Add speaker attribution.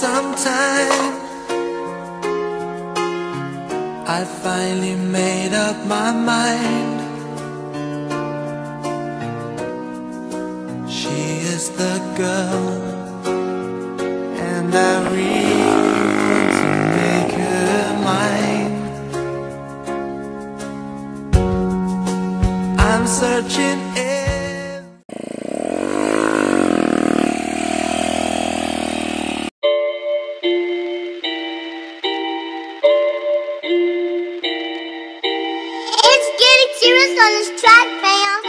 Speaker 1: some time. I finally made up my mind. She is the girl, and I really want to make her mine. I'm searching.
Speaker 2: Heroes on this track, fam.